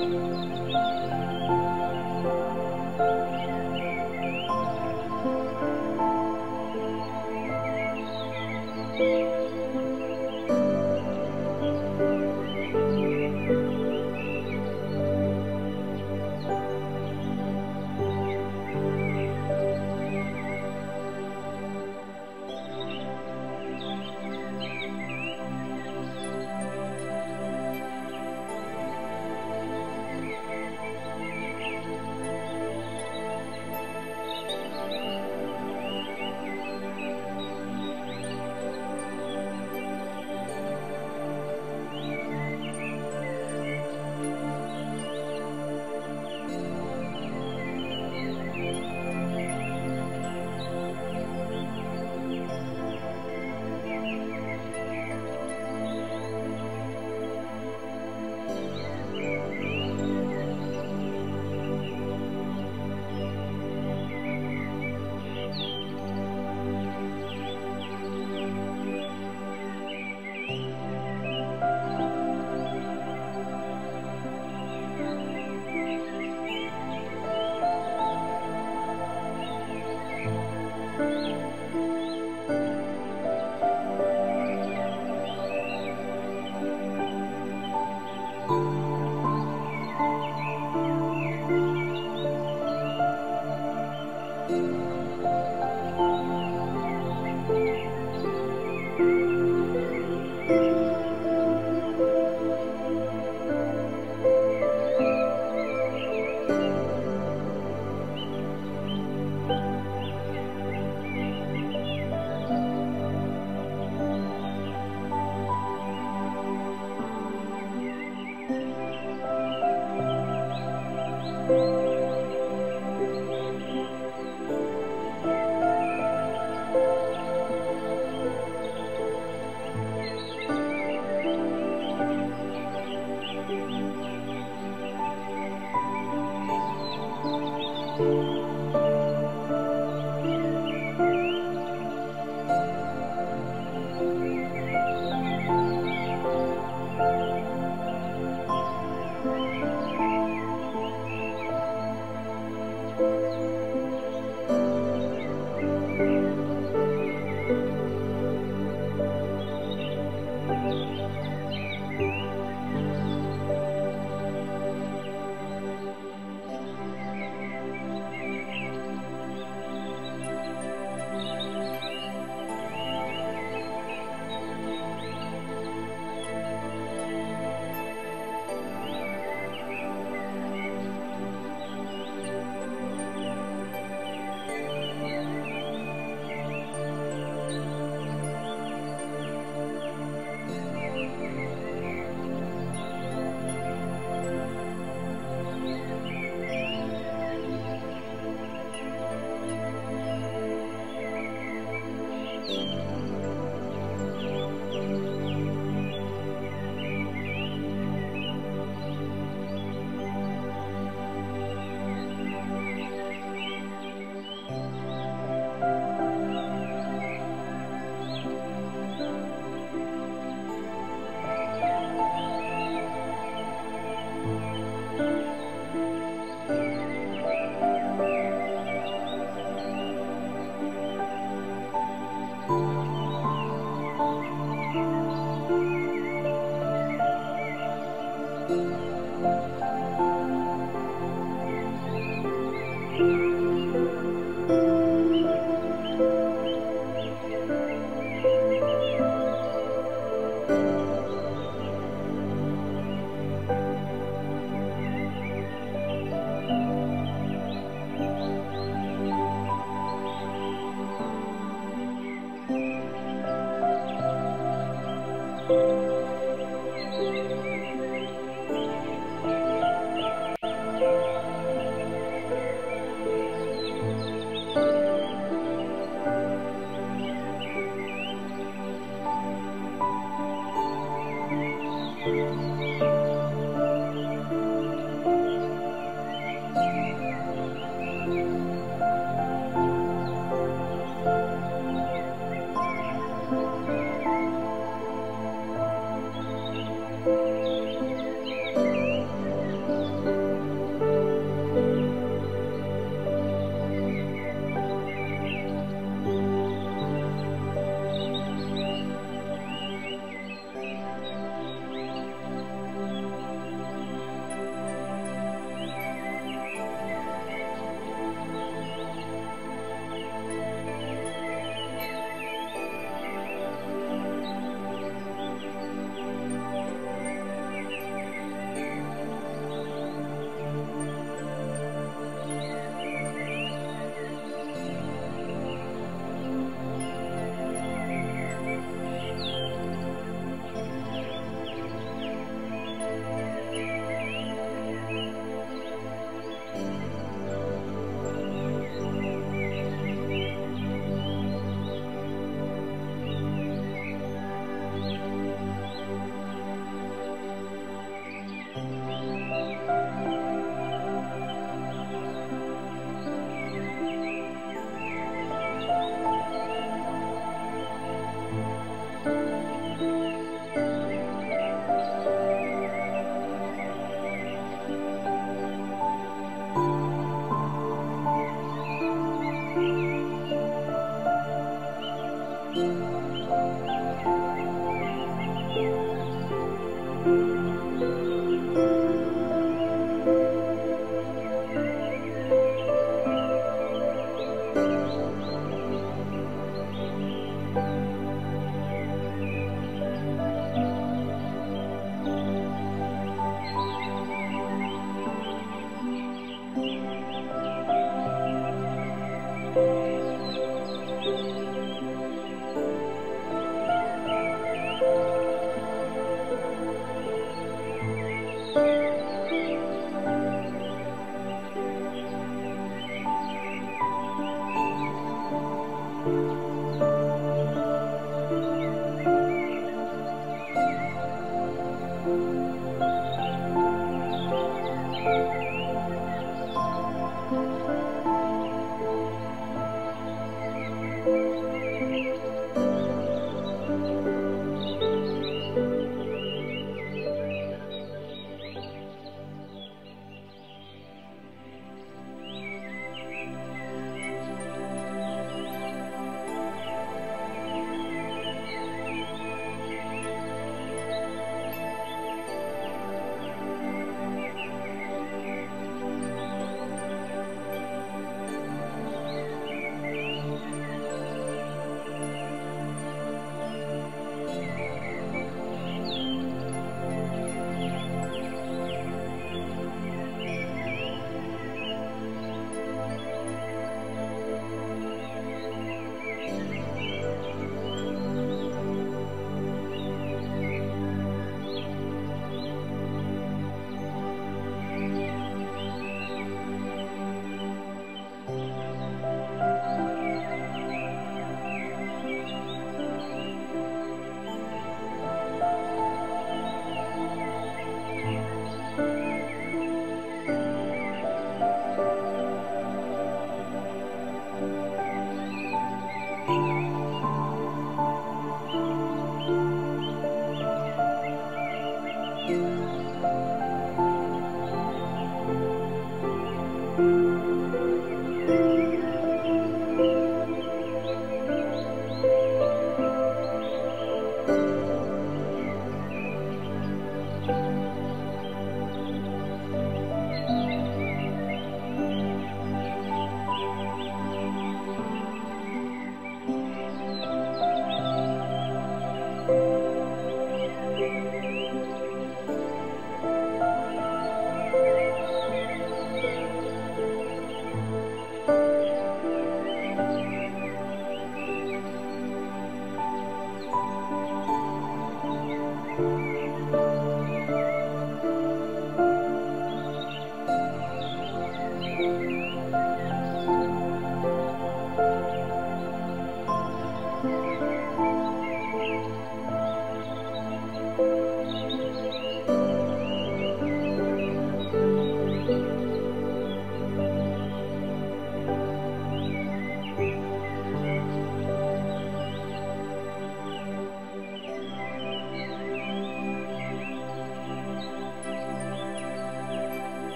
Música